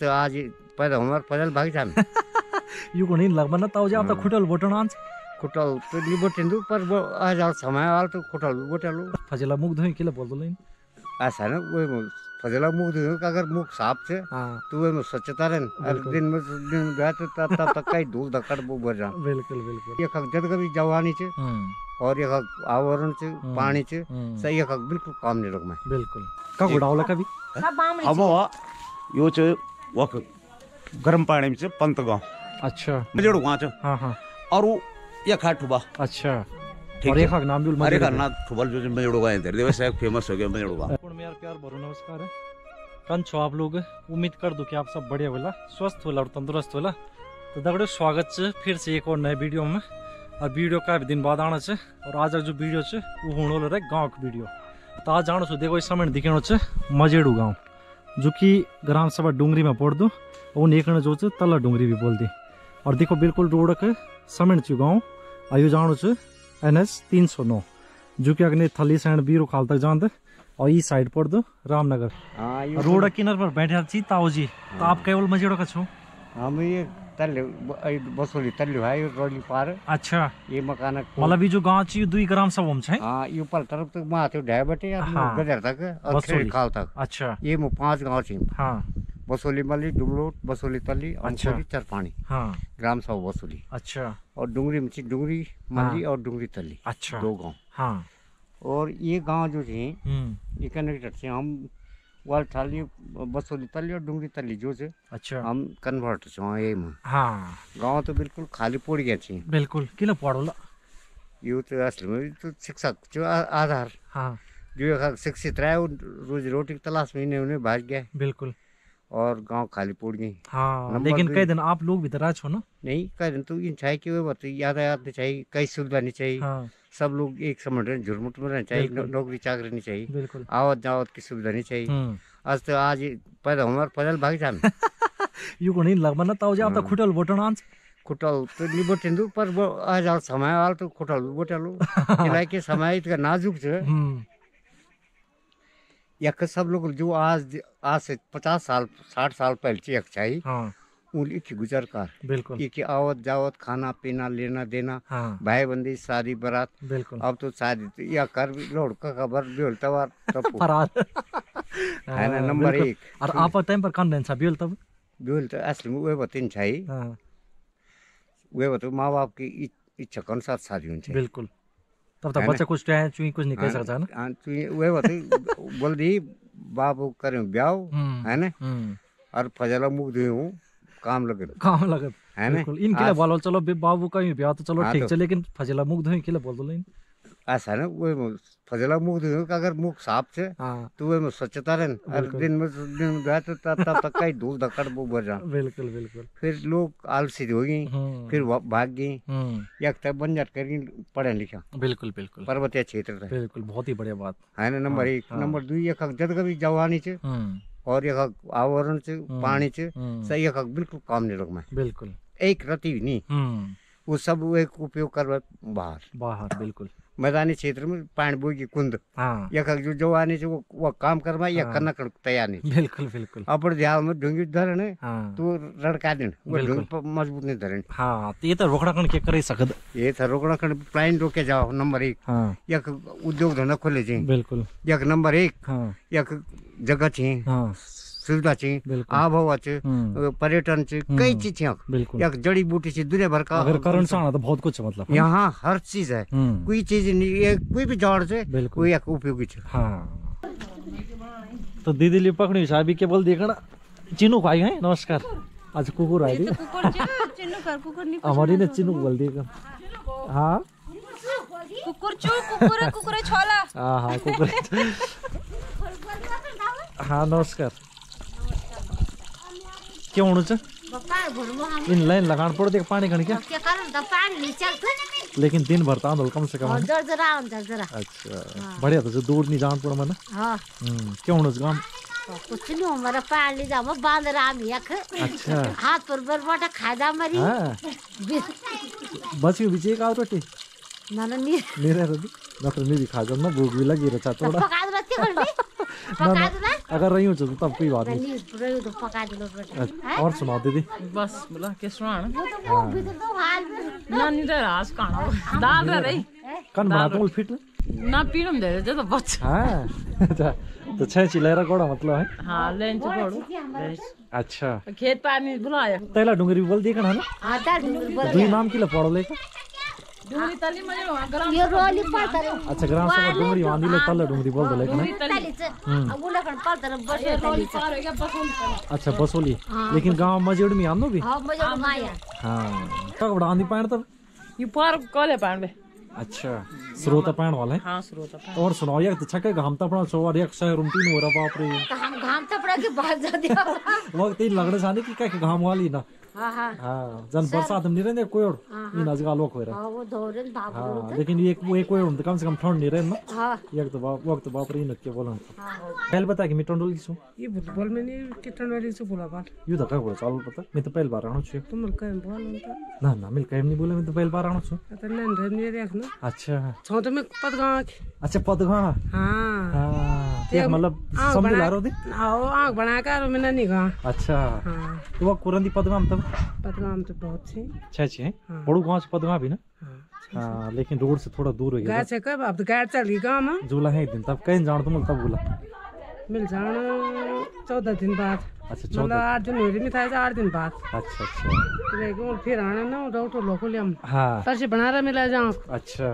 तो आज पैदा हमार पैदल भाग जाम यो कोणी लग्न तावजे आता हं. खुटल बोटण आँच खुटल तो नहीं बोटेंदु पर वो आज और समय आल तो खुटल बोटेलु। फजेला मुख धोई केले बोलदो लइन ऐसा ना वो फजला मुख दे अगर मुख साफ़ से हाँ। तो वो में स्वच्छता रहन बिल्कुल। दिन में दिन में गया तो तब तब तक कई धूल धक्कड़ वो बढ़ जा बिल्कुल बिल्कुल। ये खक जद कभी जवानी चे हम्म और ये खक आवरण चे हम्म। पानी चे हम्म, सही ये खक बिल्कुल काम नहीं रोक में बिल्कुल का गुडावला कभी? अब यो चाहिँ गरम पानी चाहिँ पंत गाउँ अच्छा। मजेडो वहाँ छ हाँ हाँ। अरू या खा ठुबा अच्छा। और एक नाम भी अरे करना ठुबल जो चाहिँ मजेडो गाउँ धेरै दिवस फ़ेमस हो गया मजेडो गाउँ पूर्ण में प्यार भरो नमस्कार है। कन छो आप लोग? उम्मीद कर दो कि आप सब बढ़िया होला। स्वस्थ होला और तंदुरुस्त होला। तो दगड़ो स्वागत छ फिर से एक और नए वीडियो में। और वीडियो काफ़ी दिन बाद आना छ और आज जो वीडियो छ वो होने वाला है गाँव का वीडियो। तो आज जानो छो देखो इस समय दिखेणो छ मजेडू गाँव। जो कि ग्राम सभा डुंगरी में पड़ दो और एकण जो तला डुंगरी भी बोलती और देखो बिल्कुल रोड के समेण चु गाँव और यो छ एन एच तीन सौ नौ जो कि अग्नि थली सैंड बीरू खाल तक जान और ई साइड पड़ दो रामनगर। हाँ रोड किनार पर बैठे छी ताऊ जी तो आप केवल मजेड़ो का छो? हम ये तल्ले बसोली तल्ले भाई रोली पार। अच्छा। ये मकान मतलब ये जो गाँव छी दुई ग्राम सब हम छै हाँ? ये ऊपर तरफ़ तक वहाँ थे ढाई बटे हाँ। गजर तक और बसोली। खेड़ी खाल तक। अच्छा। ये मु पाँच गाँव छी। हाँ। बसोली मल्ली डुंगलोट बसोली तली अच्छा। अंकुरी चरपानी। हाँ। ग्राम सभा बसोली। अच्छा। और डुंगरी में डुंगरी मल्ली और डुंगरी तली अच्छा। दो गाँव। हाँ। और ये गाँव जो थे हम्म। ये कनेक्टेड थे हम वाल ठाली बसोली तली और डुंगरी तली जो से अच्छा। हम कन्वर्ट छो ये में। हाँ। गाँव तो बिल्कुल खाली पड़ गया छी बिल्कुल। किलो पढ़ोला यो तो असल में तो शिक्षक जो आधार। हाँ। जो शिक्षित रहा है वो रोजी रोटी की तलाश में इन्हें उन्हें भाग गया। बिल्कुल। और गाँव खाली पड़ गई। हाँ लेकिन कई दिन आप लोग भी तो रह छो ना। नहीं कह तो इन चाहिए कि यातायात नहीं चाहिए कई सुविधा नहीं चाहिए। हाँ। सब लोग एक समय रहे झुरमुट में रहना चाहिए नौकरी चाकरी नहीं चाहिए आवत जावत की सुविधा नहीं चाहिए। हम्म। आज तो आज पैदा हमारे पैदल भाग जाम यो कोणी लग्न ताऊ जी आता हाँ। खुटल बोटण आँच। खुटल तो नहीं बोटेंदु पर वो आज समय आल तो खुटल बोटेलु। इलाके के समय इतना नाजुक है हम्म। यक सब लोग जो आज आज से पचास साल साठ साल पहले चेक चाहिए हाँ उन की गुजर कर बिल्कुल। की आवत जावत खाना पीना लेना देना हाँ। भाई बंदी शादी बारात। बिल्कुल। अब तो शादी तो या कर भी लोड का खबर भी होता वार फरार। है ना नंबर एक। और आप टाइम पर कौन रहन्छ बिल तब? भी तो असली में वे बतिन चाहिए हाँ, वे बतो माँ बाप की इच्छा के अनुसार शादी होनी चाहिए। बिल्कुल। तब तक बच्चा कुछ चाहे चुई कुछ नहीं कह हाँ, सकता है ना? हाँ, तो ये- वे बतो बोल दी बाबू करे ब्याह हम्म, है ना? हम्म, और फजला मुख दे हूँ। काम लगे काम लगत। है ना? बिल्कुल। इनके लिए बोलो चलो बाबू का ब्याह तो चलो हाँ, ठीक तो- है लेकिन फजला मुख धोई के लिए बोल दो लेकिन। ऐसा ना वो फजला मुख दे हूँ अगर मुख साफ़ से हाँ। तो वे में स्वच्छता रहन और दिन में दिन में गया तो तब तब तक कई धूल धक्कड़ वो बढ़ जा बिल्कुल बिल्कुल। फिर लोग आलसी हो गई हम्म, फिर भाग गई। हम्म, एक तक बंजर करी पढ़े लिखा। बिल्कुल बिल्कुल। पर्वतीय क्षेत्र बिल्कुल बहुत ही बढ़िया बात। है ना नंबर हाँ, एक। नंबर दुई एक जद कभी जवानी हम्म, और यख आवरण च पानी चे हम्म, सही यख बिल्कुल काम नहीं लगमा में बिल्कुल। एक रति भी नहीं। हम्म, वो सब एक उपयोग कर बाहर। बाहर बिल्कुल। मैदानी क्षेत्र में पानी बोई की कुंद। हाँ। एक जो जवानी से वो वो काम करवा या हाँ। करना कर तैयार नहीं बिल्कुल बिल्कुल। अपने ध्यान में ढूँगी धरण है। हाँ तो रड़का दिन वो। मज़बूत नहीं धरण। हाँ तो ये तो रोकड़ा कण के करे सकद? ये था रोकना कर प्लान रोके जाओ नंबर एक। हाँ। एक उद्योग धंधा खोले चाहिए बिल्कुल। एक नंबर एक। हाँ। एक जगह चाहिए हाँ। छ हम्म, पर्यटन छ हम्म। कई चीज़ बिल्कुल। एक जड़ी बूटी छ दुनिया भर का अगर करण से आना तो बहुत कुछ है मतलब यहाँ हर चीज़ है। हम्म, कोई चीज़ नहीं ये कोई भी जड़ से कोई एक उपयोगी छ हाँ। तो दीदीले पक्रियो साबी के बोल देखना चिनु भाइ है नमस्कार। आज कुकुर चिन्नु कुकुर नि हमारी ने चिनु बोल दिएको हाँ? कुकुर छु कुकुर कुकुर छोला। हाँ हाँ कुकुर। हाँ नमस्कार। के हुनु छ इन लाइन लगाउनु पर्दैन पानी खाने क्या? लेकिन दिनभर त आउँदा कम से कम अच्छा बढिया त दूर नि जानु पर्नु मन। के हुनु छ गाउँ कुछ नहीं हमारा पानी जाम बांध राम यख। अच्छा। हाथ पर पर वाटा मरी। बस भी बीचे का रोटी? ना ना नी। मेरा रोटी? ना तो नहीं दिखा जब ना भूख भी लगी थोड़ा। ना अगर रही हूँ तो तब कोई बात नहीं। रही तो अच्छा, और सुनाओ दीदी। बस बोला के तो भी तो दाल र रे कन बना तो? फिट ना पीणम दे जो तो बच। हाँ अच्छा, तो छह चिल्लाएरा कोड़ा मतलब है? हाँ लेन तो बड़ो अच्छा। खेत पानी बुलाया। तैला डुंगरी बोल दिए ना। हाँ ता ढुंगुर बोल दुई नाम किला पढो लेका डुंगरी तली मज़े गरम यो रोली पर्छ अच्छा ग्राम सभा डुंगरी वांदीले तल्ला डुंगरी बोल दो लेका तली चाहिँ अब उनीहरू पर्छ र बस्यो तली चाहिँ पार हो गया बस अच्छा बसोली लेकिन गाँव मजेड़ में आनो भी हाँ मज़ा माया. हाँ. कब बड़ा आंधी पाण तब? यो पार कले पाण बे। अच्छा स्रोत पाण वाला? है हाँ स्रोत पाण। और सुनाओ यार तो छके घाम तपड़ा सो और एक शहर उमटी हो रहा बाप रे। त घाम थपडा कि बाज जादियो वक्त तीन लगने साने की क्या घाम वाली ना? हाँ हाँ हाँ जन बरसात में कोई और इन आज गालो कोई रहा। हाँ वो धोरे नि भाग हाँ। लेकिन ये वो एक कोई कम से कम ठंड नहीं रहे ना। हाँ। एक तो बाप वक्त बाप रे न के बोला पहले बता कि मैं टंडोल की सु ये फुटबल में नहीं कितना वाली से बोला बात? यू धक्का बोला चाल पता मैं तो पहले बार आना छु। तुम कहीं बोल उनका ना ना मिल कहीं नहीं बोला मैं तो पहले बार आना छु। तो नैन रह नहीं देखना अच्छा। छो तो मैं की अच्छा पदगा हाँ। हाँ। मतलब समझ ला रहा थी आओ आँख बना कर मैंने नहीं कहा अच्छा। हाँ। तो वो कुरंदी पदगाम तब पत गाँव तो बहुत थी छह छह बड़ू गाँव से पदगा भी ना? हाँ हाँ लेकिन रोड से थोड़ा दूर हो गया। से कब? अब तो गाय चल गई गाँव में झूला है दिन तब कहीं जान तुम तब बोला। मिल जाना चौदह दिन बाद। अच्छा मतलब चौदह। आठ दिन हुई नहीं था आठ दिन बाद। अच्छा अच्छा। तो लेकिन फिर आना ना डॉक्टर लोग ले हम। हाँ। तरसी बना रहा मिला जाओ अच्छा।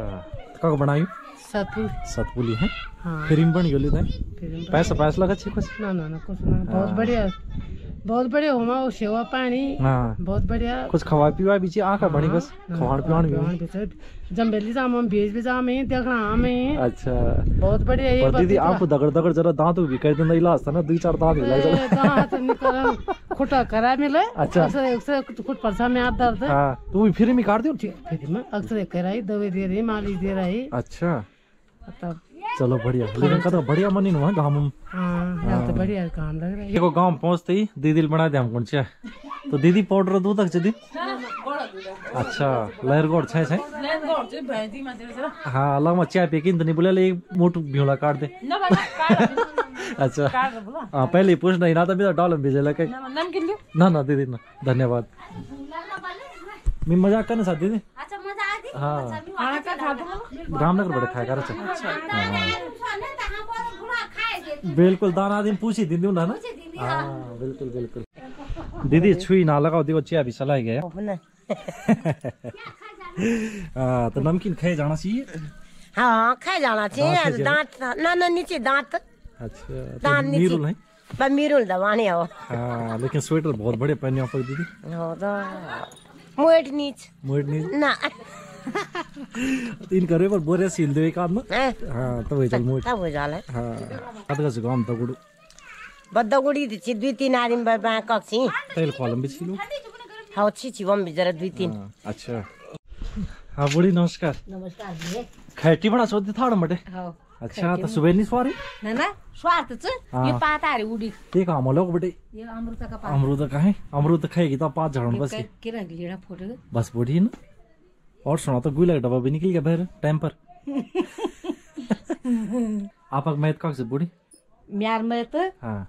कब बनाई? सतपुली। है? हाँ। फिर इन बन था पैसा पैसा लगा छे कुछ? ना ना ना कुछ ना। बहुत बढ़िया। बहुत बढ़िया हुआ वो सेवा पानी। हाँ। बहुत बढ़िया। कुछ खवा पिवा भी चाहिए आका बनी बस। खवान पिवान भी। जम्बेली जाम हम भेज भी जाम है देखना हमें अच्छा। बहुत बढ़िया ये दीदी आपको दगड़ दगड़ जरा दांत भी कर देना इलाज था ना दो चार दांत लग जाए दांत निकल खुटा करा मिले। अच्छा। अक्सर परसा में दर्द। है। हाँ तो भी फिर भी काट दियो? फिर में अक्सर कराई दवाई दे रही मालिश दे रही। अच्छा। तब चलो बढ़िया। लेकिन कदा बढ़िया मनी हुआ गाँव में। हाँ तो बढ़िया काम लग रहा है। देखो गाँव पहुँचते ही दीदी बना दे हम कौन चा तो दीदी पाउडर दूध तक दी अच्छा लहर गोड़ छे छे? हाँ अलग में चाय पे किन तो नहीं बोले ले एक मोटू भ्यूला काट दे। अच्छा। बोला। हाँ पहले ही पूछना ही ना था मेरा डॉलर भेजे लगे। ना ना दीदी ना धन्यवाद। मैं मज़ाक करने साथ. दीदी अच्छा हाँ खाना रामनगर बड़े खाया कर खाए बिल्कुल दाना दिन पूछी दिन दूँ ना. ना हाँ बिल्कुल बिल्कुल. दीदी छुई ना लगाओ देखो चिया भी चला गया. हाँ तो नमकीन खाए जाना चाहिए हाँ खाए जाना चाहिए दांत ना ना नीचे दांत. अच्छा दाँत तो नीचे. मीरुल है बस मीरुल दवाने हो हाँ लेकिन स्वेटर बहुत बड़े पहने आप दीदी. हो तो मोट नीच मोड़ नहीं ना। तीन करे पर बोरे सील दे एक आध में हैं? हाँ तो वही चल मोड़ तब हो। जाला हाँ कत का काम तो गुड़ बद्द गुडी छि दुई तिन आदिम बाँकक छि। तेल कॉलम भी छिलो हौ छि छि बम जरा दुई तिन। हाँ, अच्छा। हाँ बुढ़ी नमस्कार। नमस्कार जी खैटी बना सोती था मटे हो। अच्छा तो सुबह नहीं सवारी? ना ना चाहिँ हाँ। यो पाताहरू उडी। ये काम हो लोग बेटे यो अमृतका पात अमरूद का है? खाएगी तो पाँच झड़न बस के के फोटो? बस बुढ़ी ना। और सुना तो गुला का डब्बा भी निकल गया बाहर टाइम पर। आप मैथ का से बुढ़ी? म्यारमा त हाँ।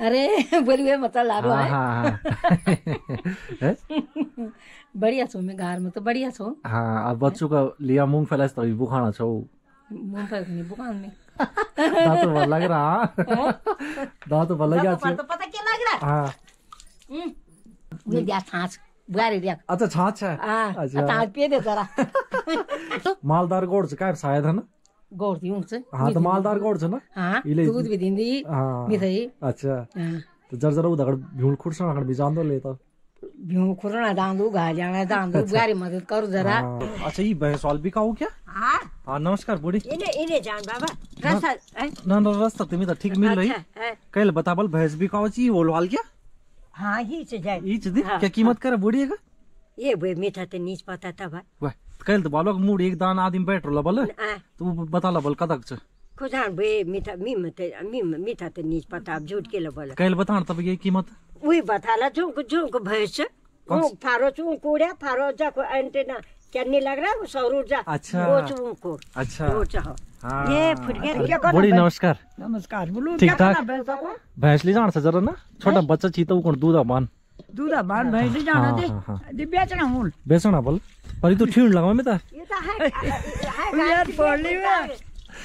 अरे बोली वे मत लारो हाँ है हाँ? बढ़िया छौ मैं घर में तो बढ़िया छौ। हाँ अब बच्चों का लिया मूंगफली ऐसा तभी बुखाना छो। मुंबई में दुकान में दांत तो लग रहा। दांत तो लग गया तो पता क्या लग रहा? हाँ। वे दिया छाछ बुहारी दिया अच्छा छाछ है? हाँ अच्छा। छाछ पिए दे जरा। मालदार गोड़ से काय शायद है ना? गोड़ दी उनसे। हाँ तो मालदार गोड़ ना? हाँ दूध भी दिंदी हाँ। मिठाई। अच्छा। हाँ। तो जर जरा उधर भीड़ खुर्सा अगर भी जान दो खुरना जाना दांदू बुहारी मदद करू जरा। हाँ। अच्छा ये भैंस वाल भी क्या? हाँ। हाँ नमस्कार बुढ़ी। इने इने जान बाबा रास्ता ना ना रास्ता तुम्हें तो ठीक मिल रही। अच्छा, हैं? कल बताबल भैंस भी का हो चाहिए वो वाल क्या? हाँ ही से जाए ये चीज़ क्या कीमत करे बुढ़ी का? ये मीठा तो नीच पता था भाई। कल तो बालो मूड एक दान आदमी बैठ रहा बल तू बता ला बल कदक छ। खुदान भाई मीठा मीम ते मीम मीठा तो नीच पता अब झूठ के लो बोला कल बता तब ये कीमत? वही बताला झुंक झुंक भैंस। ऊँक फारो चूंक उड़े फारो जाको एंटेना क्या नहीं लग रहा है सौर ऊर्जा अच्छा। वो चूंक को अच्छा। वो चाहो हाँ। ये फुट गया क्या बड़ी नमस्कार। नमस्कार बोलो ठीक ठाक भैंस ले जान छ जरा ना? छोटा बच्चा चीता कोण दूध बान दूधा बान भैंस हाँ जाना दे। हाँ हाँ। दे बेचना मूल बेचना बल पर तू ठीण लगा में ता। ये तो है है यार पढ़ली में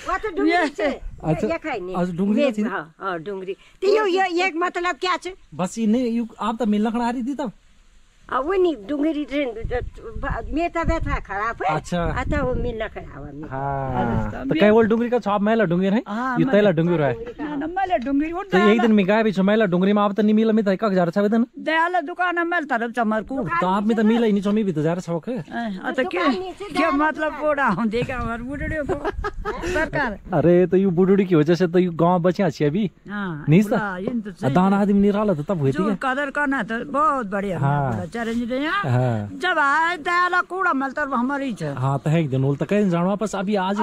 वो तो डुंगरी छे अच्छा, ये खाई नहीं आज डुंगरी थी? हाँ हाँ डुंगरी। तो ये ये ये मतलब क्या छे? बस ये नहीं यू आप तो मिलना खड़ा रही थी तब? अब वो नहीं डुंगरी ट्रेन मेता बैठा खराब है अच्छा। आता वो मिलना खराब है। हाँ तो कई बोल डुंगरी का छाप मैला डुंगरी है हाँ, ये तैला डुंगरी रहा है। नम्मले डुंगरी उठ तो एक दिन भी डुंगरी में आप तो नहीं मिला तो का जा रहा था दयाला दुकान में चमर को तो आप में तो मिला ही नहीं चमी भी तो अ तो के। क्या मतलब कोड़ा हम देखा हमार बुढ़ड़ियों को? सरकार। अरे तो यू की वजह से तो यू गाँव बचे अच्छी अभी। हाँ नहीं सा? तो। दान आदमी नहीं रहा तो तब हुई थी कदर करना तो बहुत बढ़िया हाँ। हाँ। जब आए दयाला कूड़ा मिलता तो हमारी छे। हाँ तो है एक दिन बोल तो कहीं जाना वापस अभी आज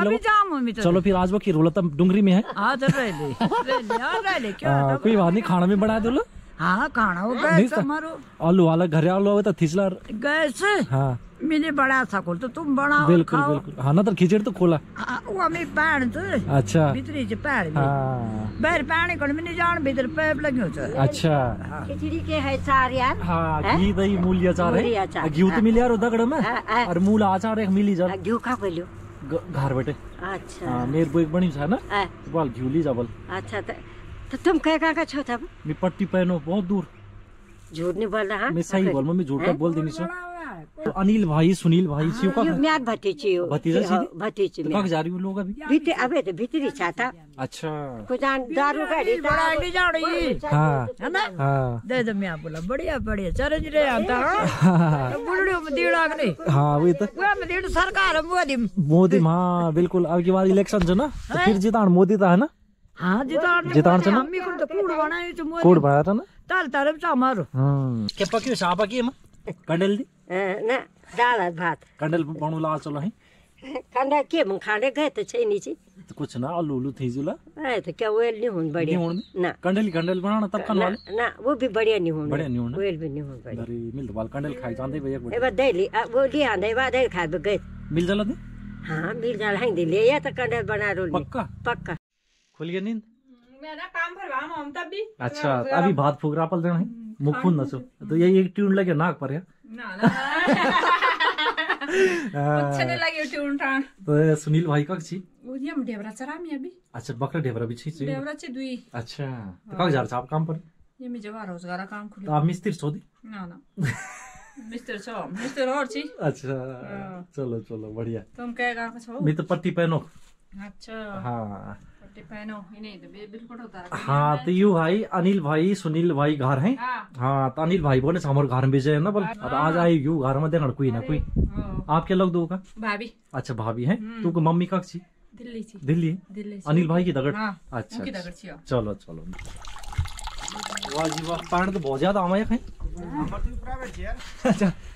चलो फिर आज वो की रोला तब डुंगरी में है। हाँ तो रह हाँ, हाँ, कोई बात नहीं खाना में बढ़ा दो लो हाँ खाना हो तुम्हारो आलू वाला घर आलू आवे तो थिसला गैस हाँ मैंने बड़ा सको तो तुम बनाओ बिल्कुल बिल्कुल हाँ ना तो खिचड़ी तो खोला हाँ, वो हमें पैण थे अच्छा भीतरी से पैण हाँ बाहर पानी कोण मैंने जान भीतर पैप लग्यो छ अच्छा खिचड़ी के है चार यार हाँ घी दही मूली अचार है घी तो हाँ। मिली यार दगड़ में हाँ, हाँ। और मूल अचार एक मिली जा घिउ खा बोल्यो ग- घर बैठे अच्छा मेरे को एक बनी है ना आ, बाल घी ली जा बोल। अच्छा तो, तो तुम कह कहाँ का छो तब मैं पट्टी पहनो बहुत दूर। झूठ नहीं बोल रहा मैं सही बोल मैं झूठ का बोल देनी सो तो अनिल भाई सुनील भाई शिव का यो म्याद भतीजी हो। भतीजा हाँ, भतीजी तो कहाँ जा रही हूँ लोग अभी? भित्र अबे तो भित्री छाता अच्छा। कुदान दारू गाड़ी बड़ा नहीं जान ये हाँ। है ना? हाँ। दे दे मैं बोला बढ़िया बढ़िया। चरण जी रे आता हाँ? बुढ़ड़ियों में दीड़ आग नहीं। हाँ वही तो। वो में दीड़ सरकार मोदी मोदी हाँ बिल्कुल। अब की बार इलेक्शन जो ना तो फिर जितान मोदी था है ना? हाँ जितान जितान ना? हम को तो कूड़ बनाए तो मोदी। कोड बनाया था ना? ताल तरफ़ से हमारो हम्म के पक्की सापा की कंडल दी? न दाल और भात। कंडल बनू ला चलो है। खाना के मुँह खाने गए तो छै नीचे। तो कुछ ना आलू उलू थी जुला। आए तो क्या वेल नहीं होन बढ़िया नहीं होने ना। कंडल कंडल बनाना तब खान ना वाले। ना वो भी बढ़िया नहीं होन। बढ़िया नहीं होना? वेल भी नहीं होन बढ़िया अरे मिल बाल कंडल खाई जानते भैया ए बा दे ली आ, वो ले आंदे बा दे खा बे गए। मिल जाला दे? हाँ मिल जाल हैं दे ले या तो कंडल बना रोल पक्का? पक्का। खुल गया नींद? मेरा काम भरवा हम तब भी अच्छा तो अभी भात फूक रहा पल देना है। मुख फूल नसो तो ये एक ट्यून लगे नाक पर है ना ना। कुछ नहीं लगे ट्यून टाण तो सुनील भाई का छी? हम डेवरा चरा मी अभी। अच्छा बकरा ढेबरा भी छी छी डेवरा चे दुई। अच्छा तो कहाँ जा रहा आप काम पर? ये मी जवा रोज़गार काम तो खुले आप मिस्त्री छोदी ना ना। मिस्टर छ मिस्टर और छी। अच्छा चलो चलो बढ़िया। तुम क्या काम छौ। मैं तो पट्टी पहनो। अच्छा। हाँ। तो हाँ तो यू भाई अनिल भाई सुनील भाई घर है। हाँ। हाँ तो अनिल भाई बोले हमारे घर में बेचे है ना बोल आज आए यू घर में देखना कोई ना कोई। ओ, आप क्या लोग दो का? भाभी। अच्छा भाभी है। तू को मम्मी का छी दिल्ली दिल्ली दिल्ली अनिल भाई की दगड़? हाँ अच्छा अच्छा। दगड़ छी चलो चलो। वाह जी वाह पानी तो बहुत ज़्यादा आमा है अच्छा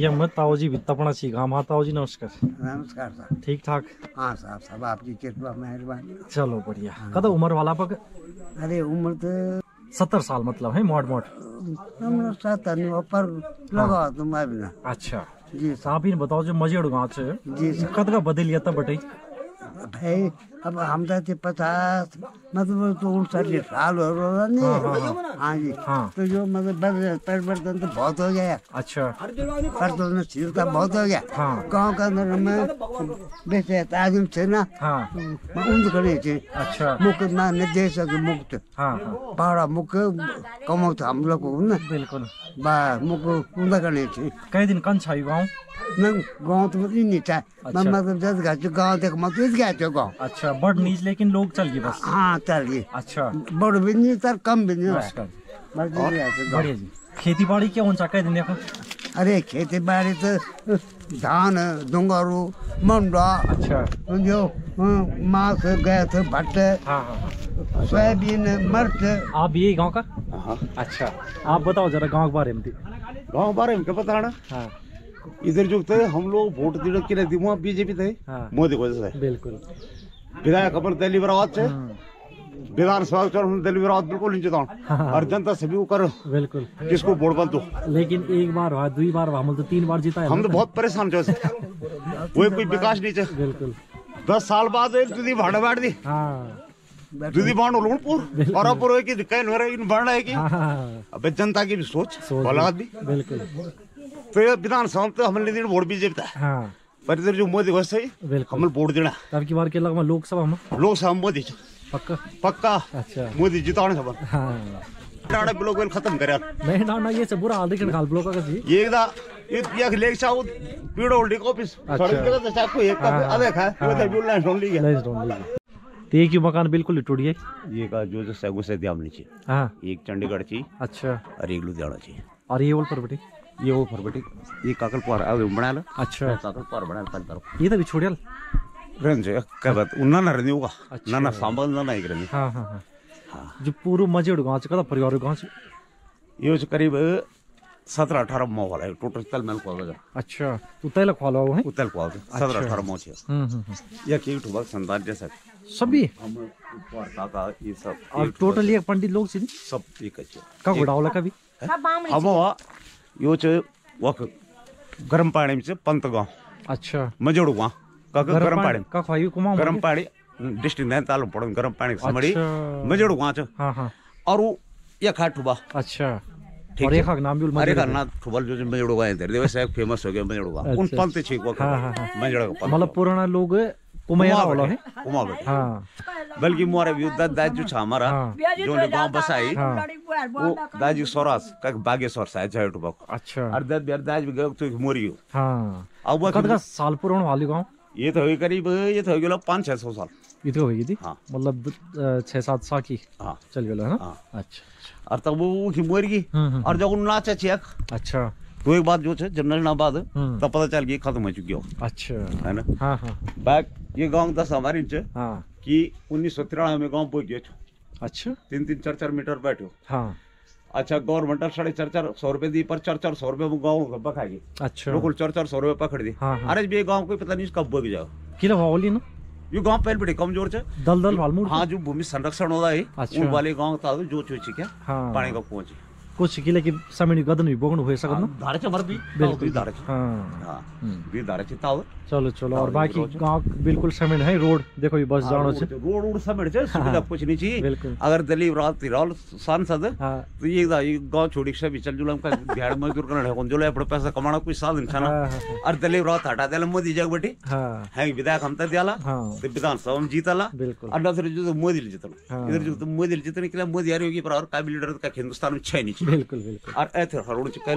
ये मत ताऊ जी तपना सी गाँव। हाँ ताऊ जी नमस्कार। नमस्कार साहब। ठीक ठाक? हाँ साहब साहब आपकी कृपा मेहरबानी। चलो बढ़िया। कदा उम्र वाला पक अरे उम्र तो सत्तर साल मतलब है मोट मोट नहीं ऊपर लगा तुम अभी अच्छा। जी आप ही बताओ जो मजेड़ गाँव से जी कद का बदलिया तब बटे? भाई अब हम तो थे पचास मतलब तो उनसठ सालहरू होला नि। हाँ जी। हाँ। तो जो मतलब परिवर्तन तो बहुत हो गया। अच्छा। परिवर्तनशीलता बहुत हो गया। हाँ। गाँव का अंदर में बेचे आदमी छैन। हाँ। उनकडे चाहिँ अच्छा। मुक्तमा निर्देशक मुक्त। हाँ हाँ। पाडा मुख कमाउँछ हम लोग हुन्न। बिल्कुल। बा मुख उनकडे चाहिँ कई दिन कन छ यो गाउँ? नंग गाँव तो मतलब नहीं था मैं मतलब गया गाँव देख मतलब गाँव अच्छा। बड़ नीच लेकिन लोग चल गए बस। हाँ चल गए। अच्छा। बड़ भी नहीं तर कम भी नहीं है जो गाँव। बढ़िया जी। खेती बाड़ी क्या हुन्छ कई दिन यहाँको अरे खेती बाड़ी तो धान डुङ्गहरू मन्डा अच्छा। जो अँ, मास गए थे भट्ट हाँ हाँ हाँ। सोयाबीन मर्च। आप यही गाँव का? हाँ। अच्छा। आप बताओ जरा गाँव के बारे में गाँव बारे में क्या बताना हाँ। इधर जो थे हम लोग वोट दिने के लिए दी वहाँ बीजेपी थे। हाँ। मोदी को वजह बिल्कुल। विधायक अपन दिल्ली बरावत से। विधानसभा चुनाव दिल्ली बरावत बिल्कुल नहीं जिता और जनता सभी को कर बिल्कुल। किसको वोट बंद दो लेकिन एक बार हुआ दुई बार हुआ हम तो तीन बार जीता है। हम तो बहुत परेशान थे वही कोई विकास नहीं थे। बिल्कुल। दस साल बाद एक दूधी भाड़ बांट दी। हाँ। दूधी बांट लुणपुर और अपुर है कि कहीं हो इन बढ़ है कि हाँ हाँ। अबे जनता की भी सोच भला आदमी। बिल्कुल। तो विधानसभा में तो हमने दिन वोट बीजेपी था। हाँ। बिल्कुल। हमें वोट देना। अब की बार के लगभग लोकसभा में? लोकसभा में मोदी छ। पक्का? पक्का। अच्छा। मोदी जिताने सब हाँ। डाड़ा ब्लॉक वेल खत्म करे नहीं ना ना ये सब बुरा हाल देखने खाल ब्लॉक का जी। ये एकदा ये एक लेक चाउ पीडो होल्डिंग ऑफ़िस। अच्छा। सड़क के तो चाकू एक का हाँ, अदे खा हाँ। तो बिल लाइन सुन ली गया नहीं डोंट लीजिए तो एक ही मकान बिल्कुल ही टूट गया ये का जो जो सगु से दियाम नीचे हाँ। एक चंडीगढ़ ची अच्छा। और एक लुधियाना ची और ये ओल पर बेटी। ये वो फरबटी ये काकल पार आ बना लो अच्छा। काकल पार बना पल तरफ़ ये तो भी छोड़ियल रन का बात उन्ना ना रहनी होगा। अच्छा। ना ना सांबल ना ना एक रहनी हाँ हाँ हाँ। जो पूरा मजेड़ गाँव से कदा परिवार गाँव से? ये जो करीब सत्रह अठारह मो वाला है। टोटल तल मेल को अच्छा तो तैला खोला हुआ है? उतल को आवेगा सत्रह अच्छा। अठारह मो छे हम्म हम्म हम्म। या की ठुबक संतान जैसा सभी? हम ऊपर काका ये सब और टोटल एक पंडित लोग से सब एक अच्छे। का घोडावला का भी? अब वा यो चाहिँ वक गरम पाणी चाहिँ पंत गाउँ अच्छा। मजेडु गाउँ काका गरम पाणी? का खुआई कुमा गरम पाणी डिस्ट्रिक्ट नैन तालु पड़ो गरम पाणी समड़ी। अच्छा। मजेडु गाउँ छ हाँ हाँ। और या खा ठुबा। अच्छा। और। एक नाम भी अरे का ना ठुबल जो मजेडु गाउँ हेर्दै वैसे फ़ेमस हो गयो मजेडु गाउँ उन अच्छा। पंत छै वक हाँ, हाँ, हाँ। मजेडु मतलब पुराना लोग कुमैया वाला है। बेटे हाँ। बल्कि मोरे भी दा दाजू छ हमारा हाँ। जो ने गाउँ बसाई हाँ। वो दाजू स्वराज का बागेश्वर सायद छ ठुबा अच्छा। और दाज बिहार दाज भी गयो तो मरियो हाँ। अब कद का साल पुराना वाली गाँव? ये तो हो करीब ये तो हो गयो पाँच छः सौ साल। ये तो होगी थी हाँ। मतलब अ, छह सात साल की हाँ। चल गया है ना? हाँ। अच्छा और तब वो की मर गई हम्म, हम्म, और जब उन नाचे चेक अच्छा। तो एक बात जो है जनरल ना बाद। तब पता चल गया खत्म हो चुकी हो। अच्छा। है ना? हाँ हाँ। बैक ये गाँव दस हमारी इंच हाँ। कि उन्नीस सौ तिरानवे में गाँव पहुँच गए अच्छा। तीन तीन चार चार मीटर बैठो। हाँ। अच्छा गवर्नमेंट साढ़े चार चार सौ रुपए दी पर चार चार सौ रुपए गाँव अच्छा। बिल्कुल चार चार सौ रुपए पकड़ दी हाँ, हाँ। अरे भी गाँव को पता नहीं कब बग जाओ। किला वावली ना? ये गाँव पहले बड़े कमज़ोर है दल दल हाँ जो भूमि संरक्षण हो रहा है अच्छा। वाले गाँव था जो चोची क्या हाँ? पानी का पहुँच कुछ किले की समिनी गदन भी बोगण हुए सकत ना। धारे छ मर भी। बिल्कुल। धारे छ हाँ। हाँ हम्म। भी धारे छ ताव चलो चलो और हाँ, बाकी गाँव बिल्कुल समिट है रोड। देखो ये बस जानो छे रोड रोड समेट छ सुविधा कुछ नहीं चाहिए बिल्कुल। अगर दिलीप रात तिराल सांसद हाँ। तो ये ये गाँव छोड़ी से भी जुलम का दिहाड़ मजदूर करना है कौन जो अपने पैसा कमाना कोई साधन था ना। हाँ, हाँ, हाँ। और दिलीप रात हटा देला मोदी जग बेटी। हाँ। है विधायक हम तक दियाला हाँ। तो विधानसभा में जीतला। और दूसरे जो तो मोदी जीतल। हाँ। इधर जो तो मोदी जीतने के लिए मोदी हारी होगी पर और काबिल लीडर का हिंदुस्तान में छह नहीं बिल्कुल बिल्कुल। और ऐसे हरोड़ चुका है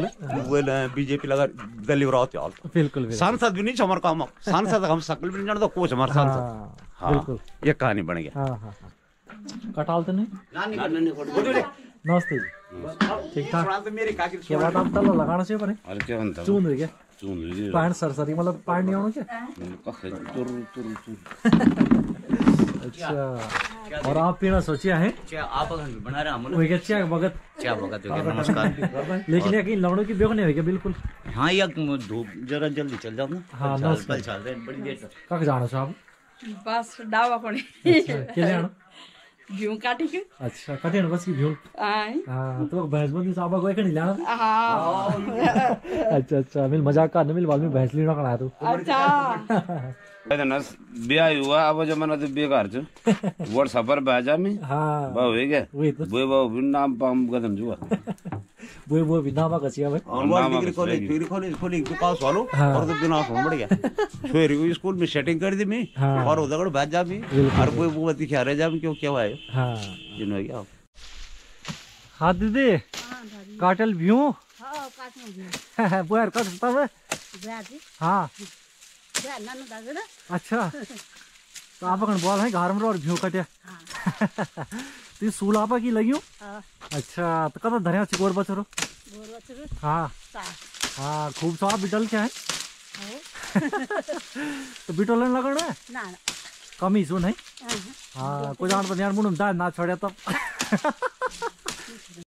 वो बीजेपी लगा दिलीप रात याल बिल्कुल बिल्कुल। सांसद भी नहीं छ काम सांसद हम सकल भी नहीं जानते कोच हमारे सांसद। हाँ हाँ बिल्कुल। ये कहानी बन गया। हाँ हाँ हाँ। कटाल तो नहीं? नमस्ते जी। ठीक ठाक। के बाद आप तल लगाना चाहिए पर अरे क्या बनता चून रही क्या? चुन लीजिए। पैंट सरसरी मतलब पैंट नहीं आना क्या? तुर तुर तुर। अच्छा। और आप पीना सोचिया है? आप बना रहे हम क्या क्या भगत क्या भगत नमस्कार। लेकिन यकीन लवणों की बेग नहीं है बिल्कुल। हाँ या धूप जरा जल्दी चल जाओ ना। हाँ, चल- रहे बड़ी देर तक। कहाँ जाना आप बस डावा अच्छा के जाना? घिउ काटेको अच्छा बस की आय हाँ तो भैंस बंदी साहब को एक नहीं लाना हाँ। अच्छा अच्छा मिल मज़ाक का मिल बाद में भैंस लेना करा तो। अच्छा। ब्याह हुआ अब जमाना तो बेकार छ व्हाट्सएप पर भेजा में। हाँ। बाव हो गया। वही तो। वो भी नाम पाम गदम जुआ। वो वो भी नामा का चाहिए भाई और वो डिग्री कॉलेज डिग्री कॉलेज खोली के पास वालो और तो बिना फ़ोन बढ़ गया। फिर वो स्कूल में सेटिंग कर दी मैं। हाँ। और उधर भेज जा भी और कोई वो दिखा रहे जा क्यों क्या हुआ है? हाँ। जिन हो? गया हाँ दीदी। काटल भ्यू हो बुहार कस्तो तपाईँ बिहा चाहिँ हाँ। र अच्छा। तो आप बोल है घर में और भ्यू कटिया तो सूल आपा की लगी अच्छा तो कदा धरिया चिकोर बचरो गोरु हाँ। हाँ खूब सो बिटल क्या है? तो बिटल लगना है? ना कमी सुन है अहँ। हाँ कुछ जान तो मुंड ना छोड़े तब।